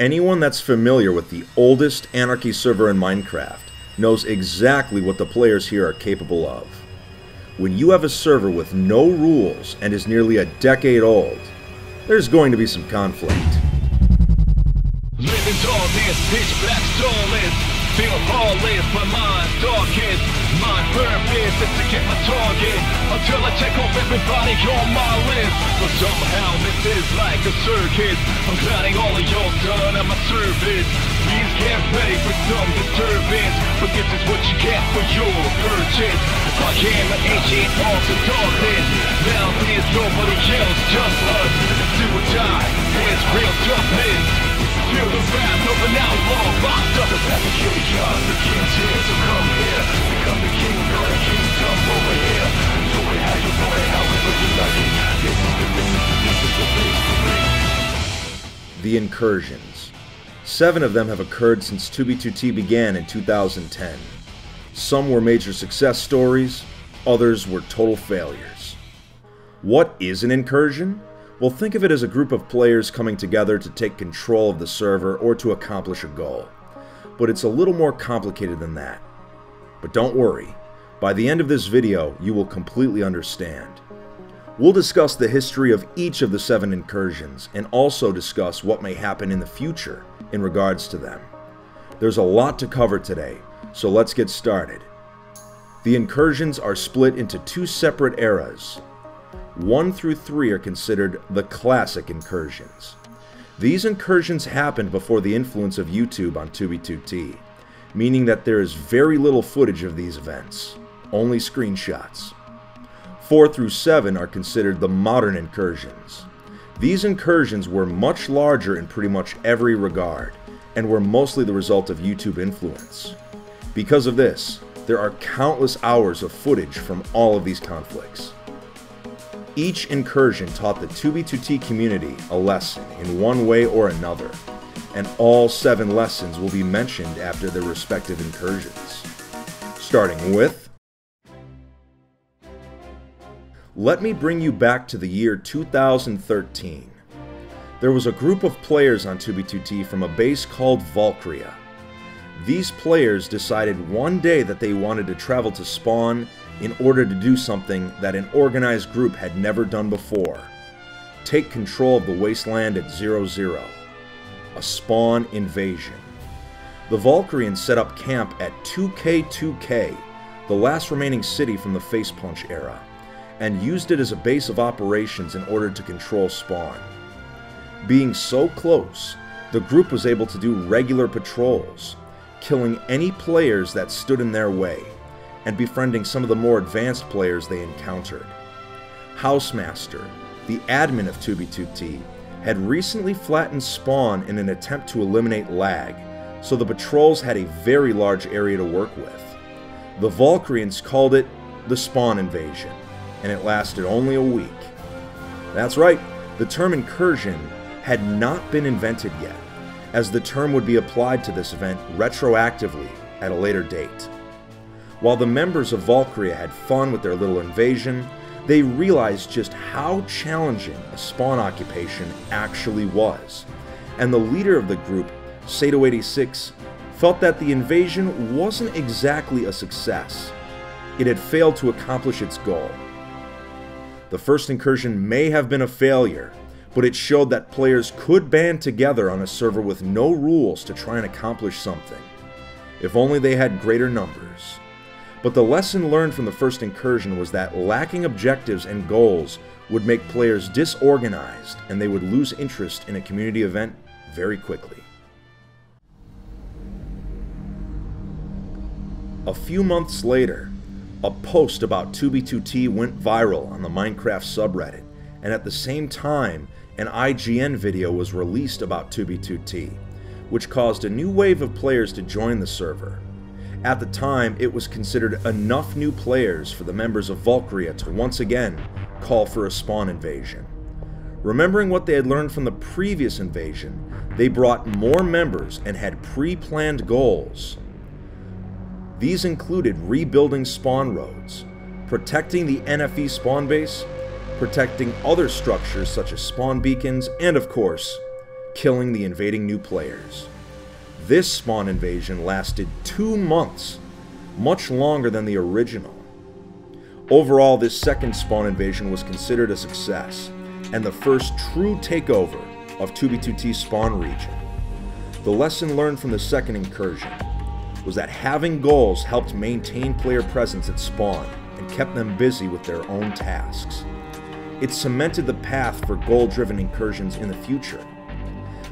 Anyone that's familiar with the oldest Anarchy server in Minecraft knows exactly what the players here are capable of. When you have a server with no rules and is nearly a decade old, there's going to be some conflict. Purpose is to get my target Until I check off everybody on my list. But somehow this is like a circus. I'm gliding all of y'all done at my service. Please get ready for some disturbance. But this is what you get for your purchase. I am an agent of the darkness Now there's nobody else, just us. Do or die, it's real toughness Feel the wrath of an outlaw. Locked up as the God, the king's here, so come The Incursions. Seven of them have occurred since 2B2T began in 2010. Some were major success stories, others were total failures. What is an incursion? Well, think of it as a group of players coming together to take control of the server or to accomplish a goal. But it's a little more complicated than that. But don't worry, by the end of this video, you will completely understand. We'll discuss the history of each of the seven incursions and also discuss what may happen in the future in regards to them. There's a lot to cover today, so let's get started. The incursions are split into two separate eras. 1 through 3 are considered the classic incursions. These incursions happened before the influence of YouTube on 2B2T, meaning that there is very little footage of these events, only screenshots. 4 through 7 are considered the modern incursions. These incursions were much larger in pretty much every regard, and were mostly the result of YouTube influence. Because of this, there are countless hours of footage from all of these conflicts. Each incursion taught the 2B2T community a lesson in one way or another, and all seven lessons will be mentioned after their respective incursions. Starting with Let me bring you back to the year 2013. There was a group of players on 2B2T from a base called Valkyria. These players decided one day that they wanted to travel to Spawn in order to do something that an organized group had never done before. Take control of the wasteland at 0-0. A Spawn invasion. The Valkyrians set up camp at 2K2K, the last remaining city from the Facepunch era, and used it as a base of operations in order to control Spawn. Being so close, the group was able to do regular patrols, killing any players that stood in their way, and befriending some of the more advanced players they encountered. Hausemaster, the admin of 2B2T, had recently flattened Spawn in an attempt to eliminate lag, so the patrols had a very large area to work with. The Valkyrians called it the Spawn Invasion, and it lasted only a week. That's right, the term incursion had not been invented yet, as the term would be applied to this event retroactively at a later date. While the members of Valkyria had fun with their little invasion, they realized just how challenging a spawn occupation actually was, and the leader of the group, Sato86, felt that the invasion wasn't exactly a success. It had failed to accomplish its goal. The first incursion may have been a failure, but it showed that players could band together on a server with no rules to try and accomplish something. If only they had greater numbers. But the lesson learned from the first incursion was that lacking objectives and goals would make players disorganized and they would lose interest in a community event very quickly. A few months later, a post about 2B2T went viral on the Minecraft subreddit, and at the same time, an IGN video was released about 2B2T, which caused a new wave of players to join the server. At the time, it was considered enough new players for the members of Valkyria to once again call for a spawn invasion. Remembering what they had learned from the previous invasion, they brought more members and had pre-planned goals. These included rebuilding spawn roads, protecting the NFE spawn base, protecting other structures such as spawn beacons, and of course, killing the invading new players. This spawn invasion lasted two months, much longer than the original. Overall, this second spawn invasion was considered a success, and the first true takeover of 2B2T's spawn region. The lesson learned from the second incursion was that having goals helped maintain player presence at spawn and kept them busy with their own tasks. It cemented the path for goal driven incursions in the future.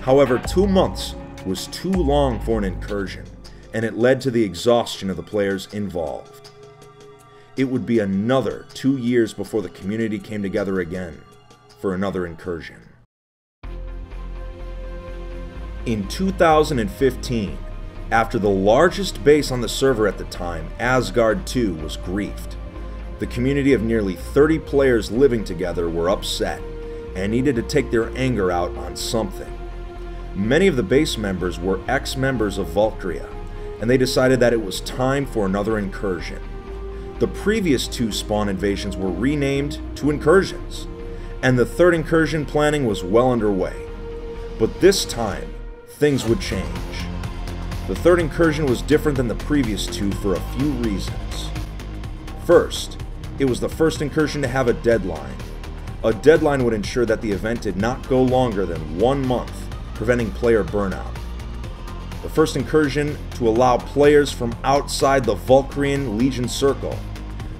However, two months was too long for an incursion, and it led to the exhaustion of the players involved. It would be another two years before the community came together again for another incursion. In 2015, after the largest base on the server at the time, Asgard 2, was griefed, the community of nearly 30 players living together were upset and needed to take their anger out on something. Many of the base members were ex members of Valkyria, and they decided that it was time for another incursion. The previous two spawn invasions were renamed to incursions, and the third incursion planning was well underway. But this time, things would change. The third incursion was different than the previous two for a few reasons. First, it was the first incursion to have a deadline. A deadline would ensure that the event did not go longer than one month, preventing player burnout. The first incursion to allow players from outside the Valkyrian Legion circle.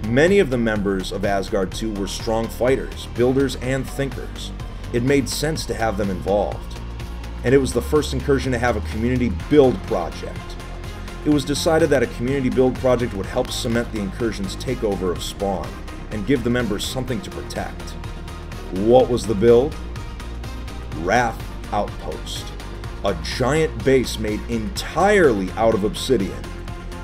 Many of the members of Asgard 2 were strong fighters, builders, and thinkers. It made sense to have them involved. And it was the first incursion to have a community build project. It was decided that a community build project would help cement the incursion's takeover of Spawn and give the members something to protect. What was the build? Wrath Outpost a giant base made entirely out of obsidian.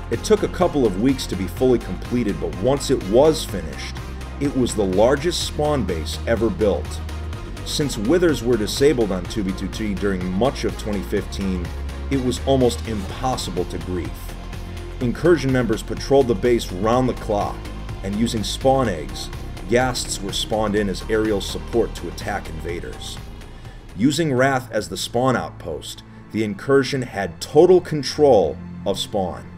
It took a couple of weeks to be fully completed, but once it was finished, it was the largest spawn base ever built. Since withers were disabled on 2B2T during much of 2015, it was almost impossible to grief. Incursion members patrolled the base round the clock, and using spawn eggs, ghasts were spawned in as aerial support to attack invaders. Using Wrath as the spawn outpost, the incursion had total control of spawn.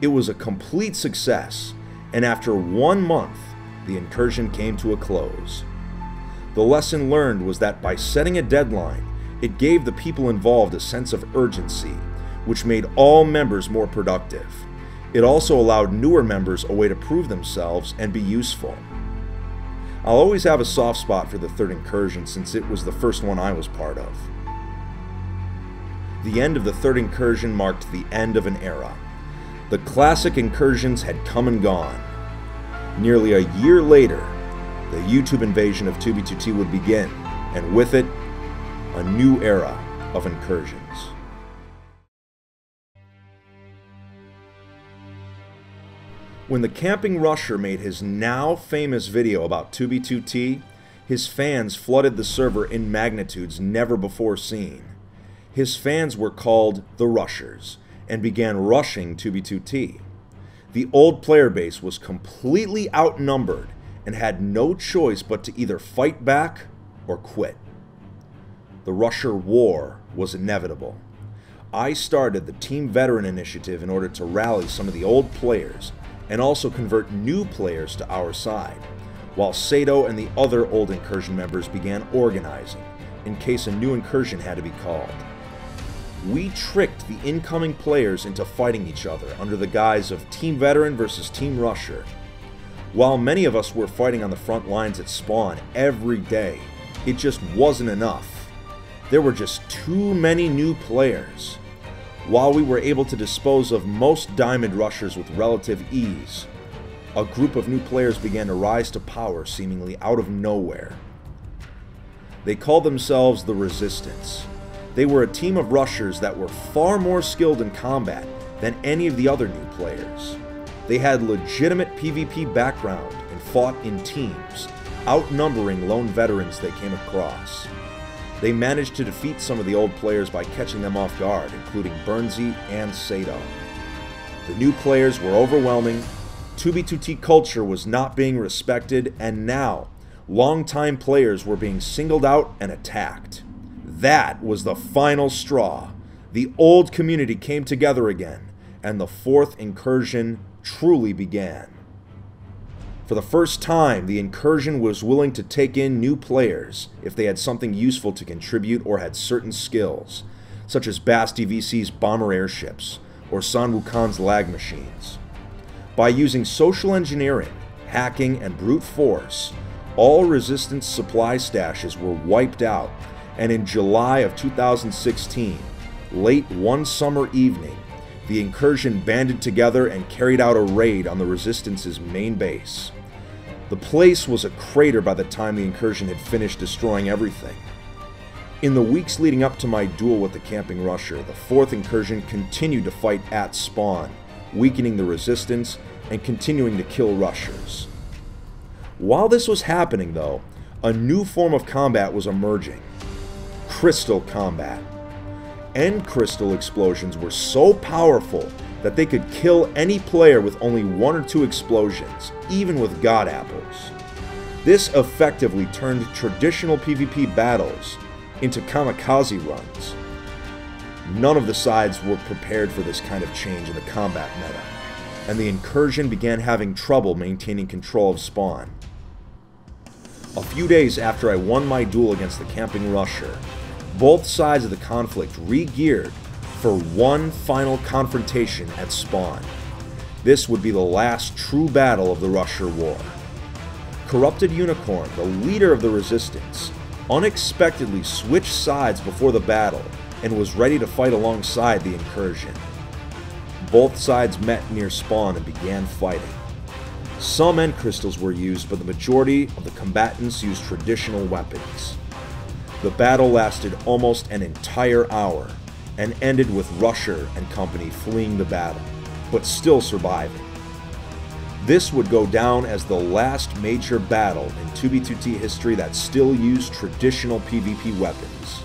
It was a complete success, and after one month, the incursion came to a close. The lesson learned was that by setting a deadline, it gave the people involved a sense of urgency, which made all members more productive. It also allowed newer members a way to prove themselves and be useful. I'll always have a soft spot for the third incursion since it was the first one I was part of. The end of the third incursion marked the end of an era. The classic incursions had come and gone. Nearly a year later, the YouTube invasion of 2B2T would begin, and with it, a new era of incursions. When the Camping Rusher made his now famous video about 2B2T, his fans flooded the server in magnitudes never before seen. His fans were called the Rushers and began rushing 2B2T. The old player base was completely outnumbered and had no choice but to either fight back or quit. The Rusher War was inevitable. I started the Team Veteran Initiative in order to rally some of the old players and also convert new players to our side, while Sato and the other old incursion members began organizing in case a new incursion had to be called. We tricked the incoming players into fighting each other under the guise of Team Veteran versus Team Rusher. While many of us were fighting on the front lines at spawn every day, it just wasn't enough. There were just too many new players. While we were able to dispose of most Diamond Rushers with relative ease, a group of new players began to rise to power seemingly out of nowhere. They called themselves the Resistance. They were a team of rushers that were far more skilled in combat than any of the other new players. They had legitimate PvP background and fought in teams, outnumbering lone veterans they came across. They managed to defeat some of the old players by catching them off guard, including Burnsy and Sato. The new players were overwhelming, 2B2T culture was not being respected, and now, longtime players were being singled out and attacked. That was the final straw. The old community came together again, and the fourth incursion truly began. For the first time, the incursion was willing to take in new players if they had something useful to contribute or had certain skills, such as Basti VC's bomber airships or San Wukan's lag machines. By using social engineering, hacking, and brute force, all resistance supply stashes were wiped out, and in July of 2016, late one summer evening, the incursion banded together and carried out a raid on the Resistance's main base. The place was a crater by the time the incursion had finished destroying everything. In the weeks leading up to my duel with the camping rusher, the 4th incursion continued to fight at spawn, weakening the resistance and continuing to kill rushers. While this was happening, though, a new form of combat was emerging crystal combat. End crystal explosions were so powerful that they could kill any player with only one or two explosions, even with God Apples. This effectively turned traditional PvP battles into kamikaze runs. None of the sides were prepared for this kind of change in the combat meta, and the incursion began having trouble maintaining control of spawn. A few days after I won my duel against the camping rusher, both sides of the conflict re-geared for one final confrontation at Spawn. This would be the last true battle of the Rusher War. Corrupted Unicorn, the leader of the Resistance, unexpectedly switched sides before the battle and was ready to fight alongside the incursion. Both sides met near Spawn and began fighting. Some end crystals were used, but the majority of the combatants used traditional weapons. The battle lasted almost an entire hour, and ended with Rusher and company fleeing the battle, but still surviving. This would go down as the last major battle in 2B2T history that still used traditional PvP weapons.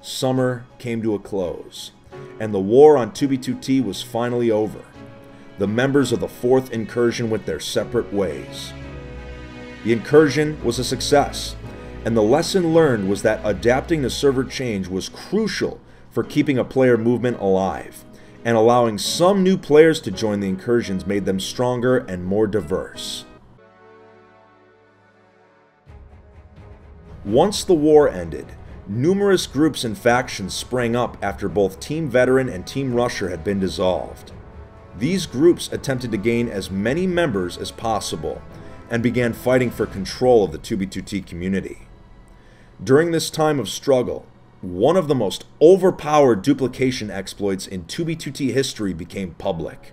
Summer came to a close, and the war on 2B2T was finally over. The members of the 4th Incursion went their separate ways. The incursion was a success, and the lesson learned was that adapting to server change was crucial for keeping a player movement alive, and allowing some new players to join the incursions made them stronger and more diverse. Once the war ended, numerous groups and factions sprang up after both Team Veteran and Team Rusher had been dissolved. These groups attempted to gain as many members as possible and began fighting for control of the 2B2T community. During this time of struggle, one of the most overpowered duplication exploits in 2B2T history became public.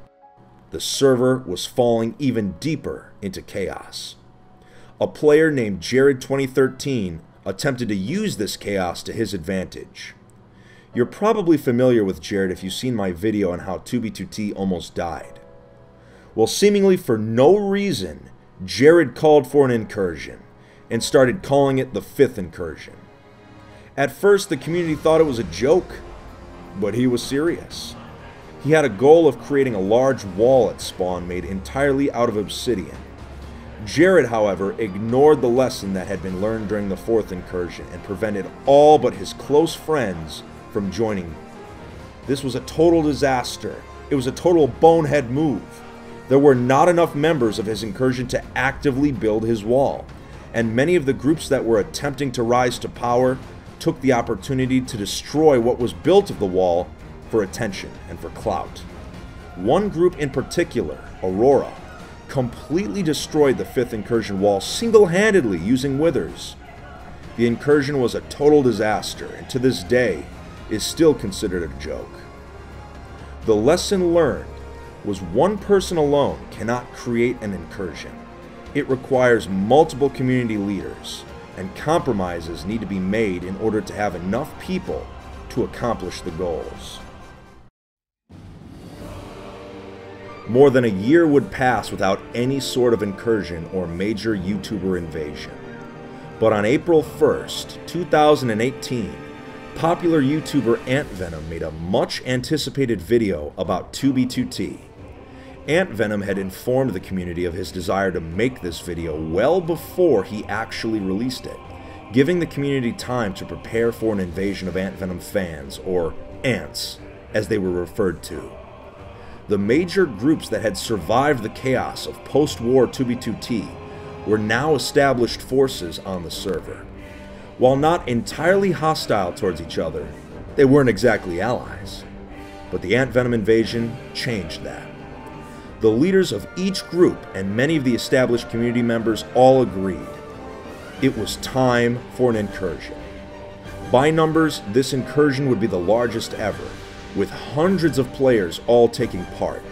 The server was falling even deeper into chaos. A player named Jared2013 attempted to use this chaos to his advantage. You're probably familiar with Jared if you've seen my video on how 2B2T almost died. Well, seemingly for no reason, Jared called for an incursion and started calling it the fifth incursion. At first, the community thought it was a joke, but he was serious. He had a goal of creating a large wall at spawn made entirely out of obsidian. Jared, however, ignored the lesson that had been learned during the fourth incursion and prevented all but his close friends from joining. This was a total disaster. It was a total bonehead move. There were not enough members of his incursion to actively build his wall and many of the groups that were attempting to rise to power took the opportunity to destroy what was built of the wall for attention and for clout. One group in particular, Aurora, completely destroyed the 5th incursion wall single handedly using withers. The incursion was a total disaster and to this day is still considered a joke. The lesson learned was one person alone cannot create an incursion. It requires multiple community leaders, and compromises need to be made in order to have enough people to accomplish the goals. More than a year would pass without any sort of incursion or major YouTuber invasion. But on April 1st, 2018, popular YouTuber Ant Venom made a much anticipated video about 2B2T Ant Venom had informed the community of his desire to make this video well before he actually released it, giving the community time to prepare for an invasion of Ant Venom fans, or Ants, as they were referred to. The major groups that had survived the chaos of post war 2B2T were now established forces on the server. While not entirely hostile towards each other, they weren't exactly allies. But the Ant Venom invasion changed that. The leaders of each group and many of the established community members all agreed it was time for an incursion. By numbers, this incursion would be the largest ever, with hundreds of players all taking part.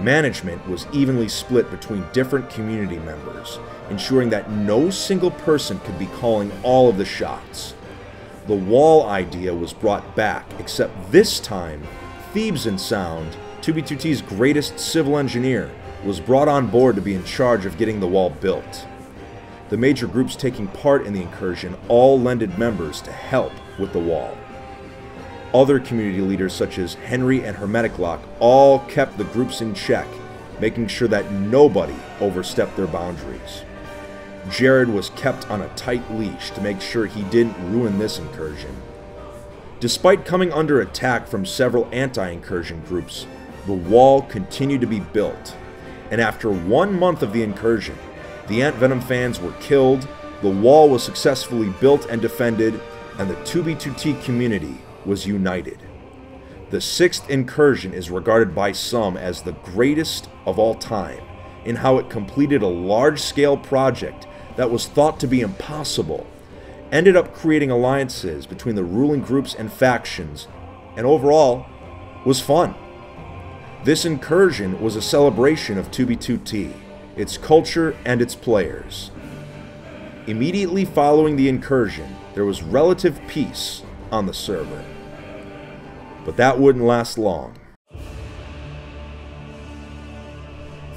Management was evenly split between different community members, ensuring that no single person could be calling all of the shots. The wall idea was brought back, except this time, Thebes and Sound, 2B2T's greatest civil engineer, was brought on board to be in charge of getting the wall built. The major groups taking part in the incursion all lended members to help with the wall. Other community leaders such as Henry and Hermetic Lock all kept the groups in check, making sure that nobody overstepped their boundaries. Jared was kept on a tight leash to make sure he didn't ruin this incursion. Despite coming under attack from several anti incursion groups, the wall continued to be built, and after one month of the incursion, the Ant Venom fans were killed, the wall was successfully built and defended, and the 2B2T community was united. The sixth incursion is regarded by some as the greatest of all time in how it completed a large scale project that was thought to be impossible, ended up creating alliances between the ruling groups and factions, and overall was fun. This incursion was a celebration of 2B2T its culture, and its players. Immediately following the incursion, there was relative peace on the server. But that wouldn't last long.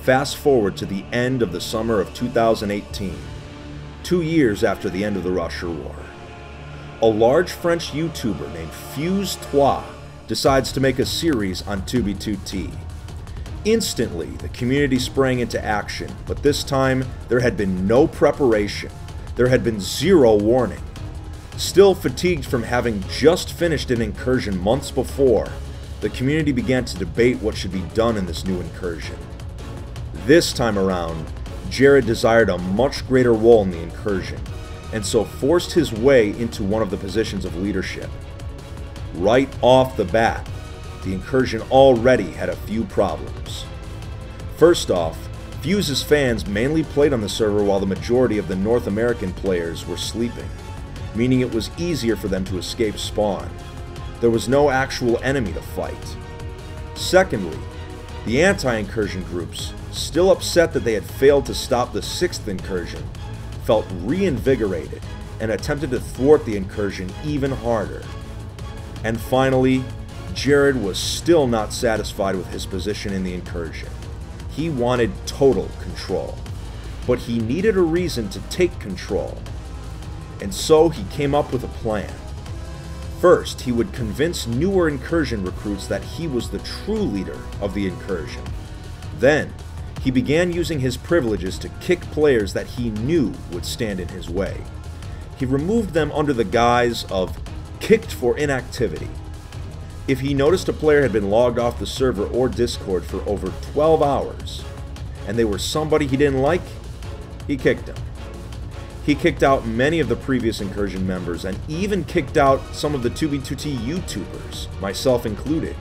Fast forward to the end of the summer of 2018, two years after the end of the Rusher War. A large French YouTuber named Fuze III decides to make a series on 2B2T Instantly, the community sprang into action, but this time there had been no preparation. There had been zero warning. Still fatigued from having just finished an incursion months before, the community began to debate what should be done in this new incursion. This time around, Jared desired a much greater role in the incursion, and so forced his way into one of the positions of leadership. Right off the bat, the incursion already had a few problems. First off, Fuze's fans mainly played on the server while the majority of the North American players were sleeping, meaning it was easier for them to escape spawn. There was no actual enemy to fight. Secondly, the anti-incursion groups, still upset that they had failed to stop the sixth incursion, felt reinvigorated and attempted to thwart the incursion even harder. And finally, Jared was still not satisfied with his position in the incursion. He wanted total control. But he needed a reason to take control. And so he came up with a plan. First, he would convince newer incursion recruits that he was the true leader of the incursion. Then, he began using his privileges to kick players that he knew would stand in his way. He removed them under the guise of kicked for inactivity if he noticed a player had been logged off the server or Discord for over 12 hours, and they were somebody he didn't like, he kicked them. He kicked out many of the previous incursion members and even kicked out some of the 2B2T YouTubers, myself included,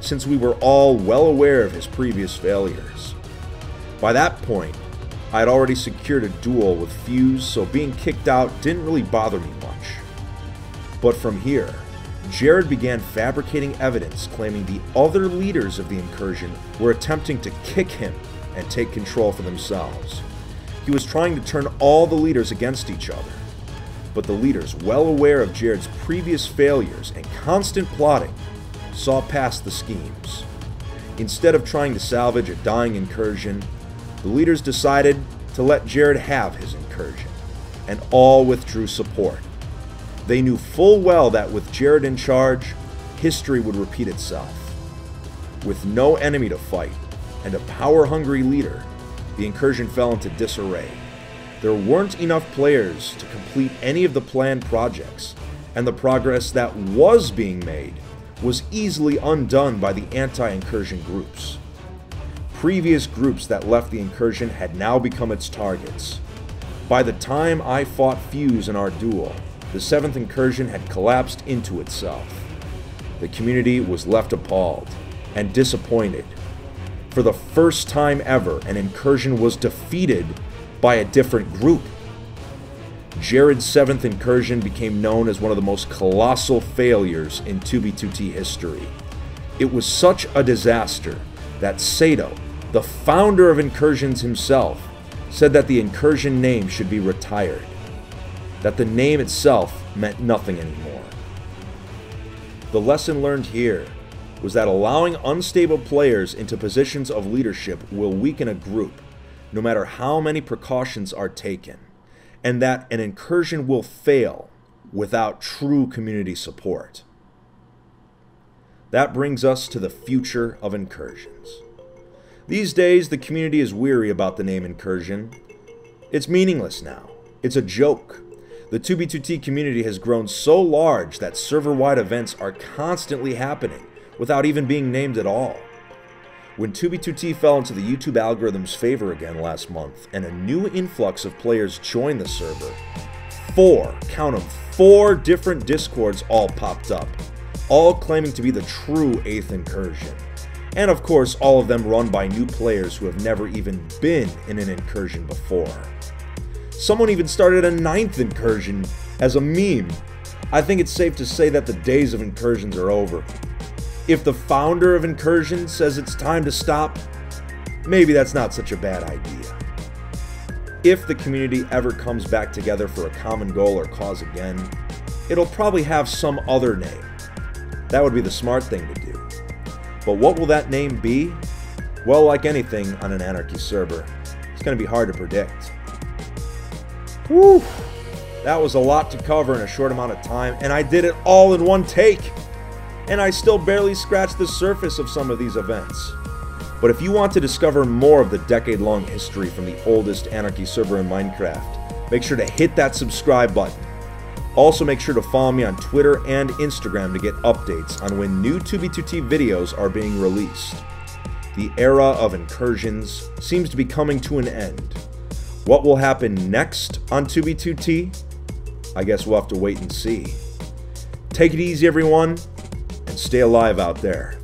since we were all well aware of his previous failures. By that point, I had already secured a duel with Fuze, so being kicked out didn't really bother me much. But from here, Jared began fabricating evidence claiming the other leaders of the incursion were attempting to kick him and take control for themselves. He was trying to turn all the leaders against each other. But the leaders, well aware of Jared's previous failures and constant plotting, saw past the schemes. Instead of trying to salvage a dying incursion, the leaders decided to let Jared have his incursion, and all withdrew support. They knew full well that with Jared in charge, history would repeat itself. With no enemy to fight and a power hungry leader, the incursion fell into disarray. there weren't enough players to complete any of the planned projects, and the progress that was being made was easily undone by the anti incursion groups. Previous groups that left the incursion had now become its targets. By the time I fought Fuze in our duel, the 7th incursion had collapsed into itself. The community was left appalled and disappointed. For the first time ever, an incursion was defeated by a different group. Jared's 7th incursion became known as one of the most colossal failures in 2B2T history. It was such a disaster that Sato, the founder of Incursions himself, said that the Incursion name should be retired, that the name itself meant nothing anymore. The lesson learned here was that allowing unstable players into positions of leadership will weaken a group, no matter how many precautions are taken and that an incursion will fail without true community support. That brings us to the future of incursions. These days, the community is weary about the name incursion. It's meaningless now. It's a joke. The 2B2T community has grown so large that server wide events are constantly happening without even being named at all. When 2B2T fell into the YouTube algorithm's favor again last month and a new influx of players joined the server, four, count them, four different discords all popped up, all claiming to be the true 8th incursion. And of course, all of them run by new players who have never even been in an incursion before. Someone even started a ninth incursion as a meme. I think it's safe to say that the days of incursions are over. If the founder of Incursion says it's time to stop, maybe that's not such a bad idea. If the community ever comes back together for a common goal or cause again, it'll probably have some other name. That would be the smart thing to do. But what will that name be? Well, like anything on an Anarchy server, it's going to be hard to predict. Whew! That was a lot to cover in a short amount of time, and I did it all in one take and I still barely scratched the surface of some of these events. But if you want to discover more of the decade long history from the oldest Anarchy server in Minecraft, make sure to hit that subscribe button. Also, make sure to follow me on Twitter and Instagram to get updates on when new 2B2T videos are being released. The era of incursions seems to be coming to an end. What will happen next on 2B2T? I guess we'll have to wait and see. Take it easy, everyone and stay alive out there.